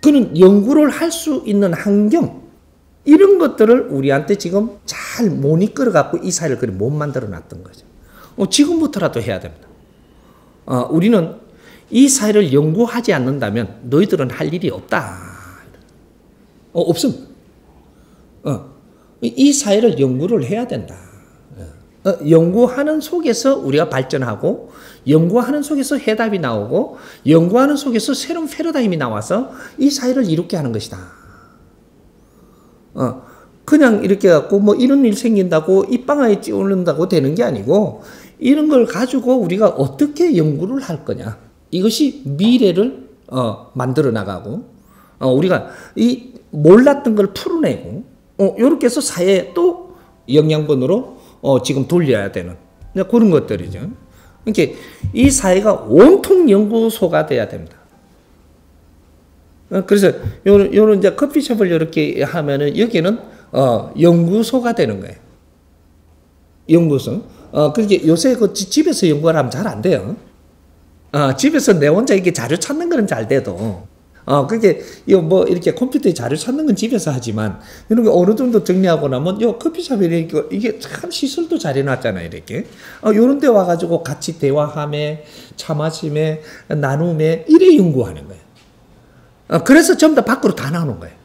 그는 연구를 할 수 있는 환경, 이런 것들을 우리한테 지금 잘 못 이끌어 갖고 이 사회를 그리 못 만들어 놨던 거죠. 어, 지금부터라도 해야 됩니다. 어, 우리는 이 사회를 연구하지 않는다면 너희들은 할 일이 없다. 어, 없음. 어, 이 사회를 연구를 해야 된다. 어, 연구하는 속에서 우리가 발전하고 연구하는 속에서 해답이 나오고 연구하는 속에서 새로운 패러다임이 나와서 이 사회를 이롭게 하는 것이다. 어, 그냥 이렇게 갖고 뭐 이런 일 생긴다고 입방아에 찌오른다고 되는 게 아니고 이런 걸 가지고 우리가 어떻게 연구를 할 거냐. 이것이 미래를 어, 만들어 나가고 어, 우리가 이 몰랐던 걸 풀어내고 어, 이렇게 해서 사회에 또 영양분으로 어, 지금 돌려야 되는 그런 것들이죠. 그러니까 이 사회가 온통 연구소가 돼야 됩니다. 어, 그래서 요런, 요런 이제 커피숍을 이렇게 하면은 여기는 어, 연구소가 되는 거예요. 연구소. 어, 그게 요새 그 집에서 연구를 하면 잘 안 돼요. 어, 집에서 내 혼자 이게 자료 찾는 거는 잘 돼도 어, 그게, 뭐, 이렇게 컴퓨터에 자료 찾는 건 집에서 하지만, 이런 거 어느 정도 정리하고 나면, 요 커피숍에 이렇게, 이게 참 시설도 잘 해놨잖아요, 이렇게. 어, 요런 데 와가지고 같이 대화함에, 차 마심에, 나눔에, 이래 연구하는 거예요. 어, 그래서 전부 다 밖으로 다 나오는 거예요.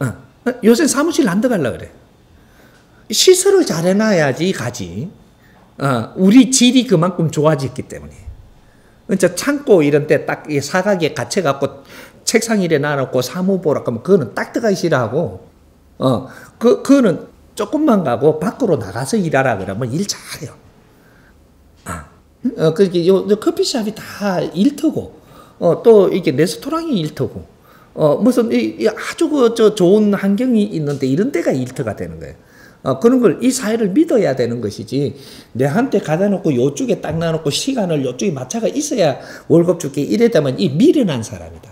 어, 요새 사무실 안 들어가려 그래. 시설을 잘 해놔야지 가지. 어, 우리 질이 그만큼 좋아졌기 때문에. 진짜 창고 이런 데딱 사각에 갇혀갖고 책상 이래 놔놓고 사무 보라 그러면 그거는 딱 들어가기 싫어하고, 어, 그, 그거는 조금만 가고 밖으로 나가서 일하라 그러면 일 잘해요. 아, 어, 그렇게 요, 요 커피숍이 다 일터고, 어, 또 이게 레스토랑이 일터고, 어, 무슨 이, 이 아주 그, 저 좋은 환경이 있는데 이런 데가 일터가 되는 거예요. 어, 그런 걸 이 사회를 믿어야 되는 것이지 내한테 가다 놓고 요쪽에 딱 놔놓고 시간을 요쪽에 맞춰가 있어야 월급 줄게 이래다면 이 미련한 사람이다.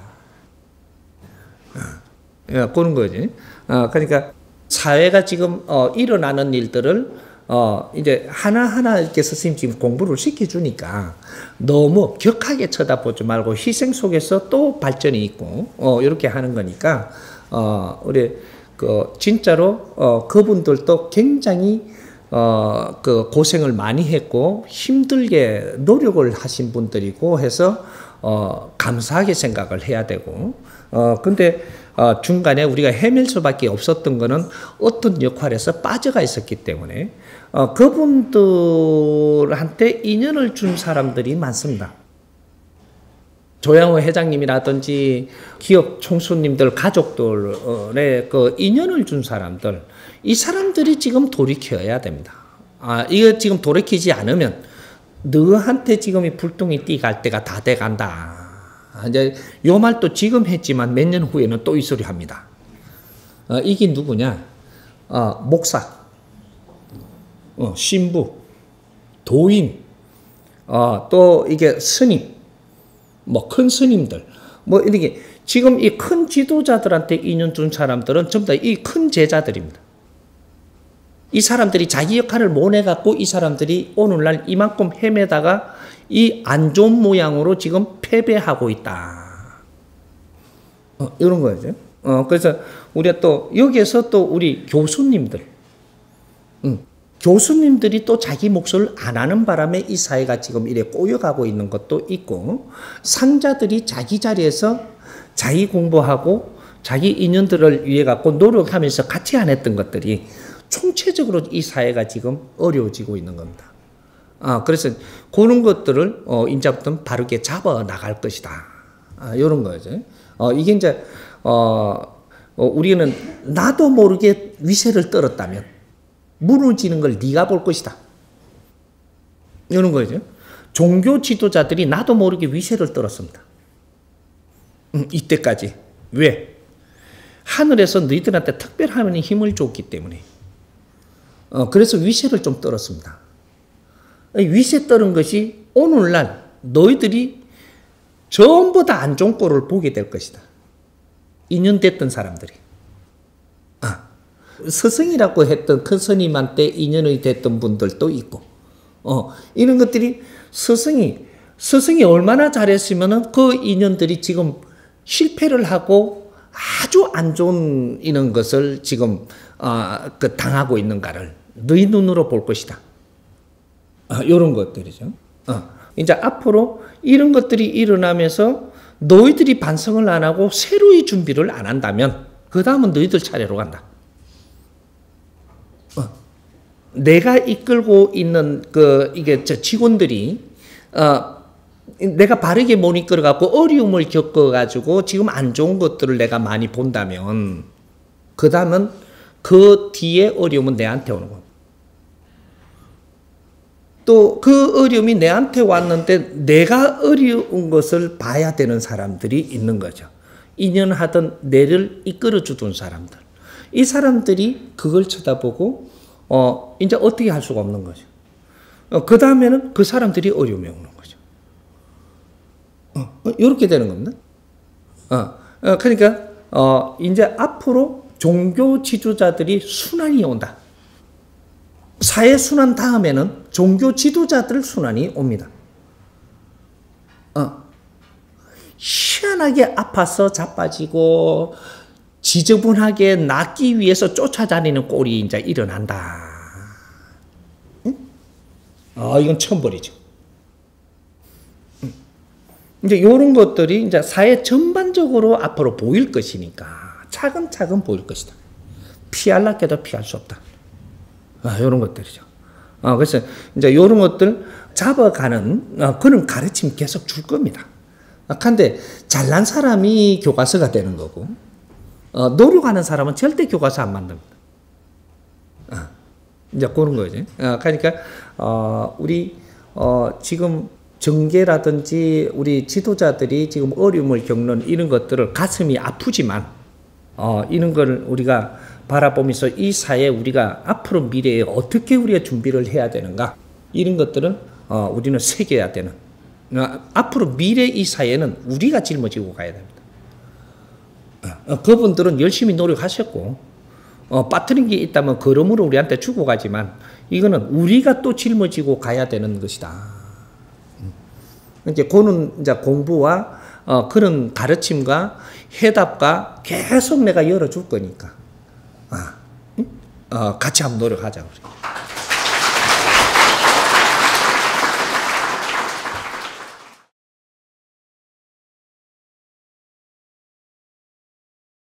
어, 그런 거지. 어, 그러니까 사회가 지금 어, 일어나는 일들을 어, 이제 하나하나 이렇게 선생님 지금 공부를 시켜주니까 너무 격하게 쳐다보지 말고 희생 속에서 또 발전이 있고, 어, 이렇게 하는 거니까, 어, 우리 그 진짜로 어 그분들도 굉장히 어 그 고생을 많이 했고 힘들게 노력을 하신 분들이고 해서 어 감사하게 생각을 해야 되고 어 근데 어 중간에 우리가 헤맬 수밖에 없었던 거는 어떤 역할에서 빠져가 있었기 때문에 어 그분들한테 인연을 준 사람들이 많습니다. 조양호 회장님이라든지 기업 총수님들 가족들의 그 인연을 준 사람들 이 사람들이 지금 돌이켜야 됩니다. 아 이거 지금 돌이키지 않으면 너한테 지금 이 불똥이 띠갈 때가 다 돼간다. 이제 요 말도 지금 했지만 몇 년 후에는 또 이 소리 합니다. 어, 이게 누구냐? 어, 목사, 어, 신부, 도인, 어, 또 이게 스님, 뭐 큰 스님들, 뭐 이렇게 지금 이 큰 지도자들한테 인연 준 사람들은 전부 다 이 큰 제자들입니다. 이 사람들이 자기 역할을 못 해갖고 이 사람들이 오늘날 이만큼 헤매다가 이 안 좋은 모양으로 지금 패배하고 있다. 어, 이런 거죠. 어, 그래서 우리가 또 여기에서 또 우리 교수님들, 음, 교수님들이 또 자기 몫을 안 하는 바람에 이 사회가 지금 이래 꼬여가고 있는 것도 있고 상자들이 자기 자리에서 자기 공부하고 자기 인연들을 위해 갖고 노력하면서 같이 안 했던 것들이 총체적으로 이 사회가 지금 어려워지고 있는 겁니다. 아, 그래서 그런 것들을 어, 인자부터 바르게 잡아 나갈 것이다. 아, 이런 거죠. 어, 이게 이제 어, 어, 우리는 나도 모르게 위세를 떨었다면 무너지는 걸 네가 볼 것이다. 이런 거죠. 종교 지도자들이 나도 모르게 위세를 떨었습니다. 음, 이때까지. 왜? 하늘에서 너희들한테 특별한 힘을 줬기 때문에. 어, 그래서 위세를 좀 떨었습니다. 위세 떨은 것이 오늘날 너희들이 전부 다안 좋은 꼴을 보게 될 것이다. 인연됐던 사람들이. 스승이라고 했던 큰 스님한테 인연이 됐던 분들도 있고, 어, 이런 것들이 스승이, 스승이 얼마나 잘했으면그 인연들이 지금 실패를 하고 아주 안 좋은 이런 것을 지금 어, 그 당하고 있는가를 너희 눈으로 볼 것이다. 어, 이런 것들이죠. 어, 이제 앞으로 이런 것들이 일어나면서 너희들이 반성을 안 하고 새로이 준비를 안 한다면 그 다음은 너희들 차례로 간다. 어, 내가 이끌고 있는 그 이게 저 직원들이 어, 내가 바르게 못 이끌어 갖고 어려움을 겪어 가지고 지금 안 좋은 것들을 내가 많이 본다면 그 다음은 그 뒤에 어려움은 내한테 오는 겁니다. 또그 어려움이 내한테 왔는데 내가 어려운 것을 봐야 되는 사람들이 있는 거죠. 인연하던 내를 이끌어 주던 사람들. 이 사람들이 그걸 쳐다보고 어 이제 어떻게 할 수가 없는 거죠. 어, 그 다음에는 그 사람들이 어려움이 오는 거죠. 어, 이렇게 되는 겁니다. 어, 어, 그러니까 어, 이제 앞으로 종교 지도자들이 순환이 온다. 사회 순환 다음에는 종교 지도자들 순환이 옵니다. 어. 희한하게 아파서 자빠지고 지저분하게 낫기 위해서 쫓아다니는 꼴이 이제 일어난다. 응? 아, 이건 버리죠. 이제 이런 것들이 이제 사회 전반적으로 앞으로 보일 것이니까 차근차근 보일 것이다. 피할라 해도 피할 수 없다. 아, 이런 것들이죠. 아, 그래서 이제 이런 것들 잡아가는 아, 그런 가르침 계속 줄 겁니다. 아, 근데 잘난 사람이 교과서가 되는 거고, 어, 노력하는 사람은 절대 교과서 안 만듭니다. 아, 이제 그런 거지. 아, 그러니까, 어, 우리, 어, 지금 정계라든지 우리 지도자들이 지금 어려움을 겪는 이런 것들을 가슴이 아프지만, 어, 이런 걸 우리가 바라보면서 이 사회 우리가 앞으로 미래에 어떻게 우리가 준비를 해야 되는가 이런 것들은 어, 우리는 새겨야 되는 어, 앞으로 미래 이 사회는 우리가 짊어지고 가야 됩니다. 어, 그분들은 열심히 노력하셨고 어, 빠뜨린 게 있다면 걸음으로 우리한테 주고 가지만 이거는 우리가 또 짊어지고 가야 되는 것이다. 음. 이제 그는 이제 공부와 어, 그런 가르침과 해답과 계속 내가 열어줄 거니까. 아, 어, 같이 한번 노력하자 우리.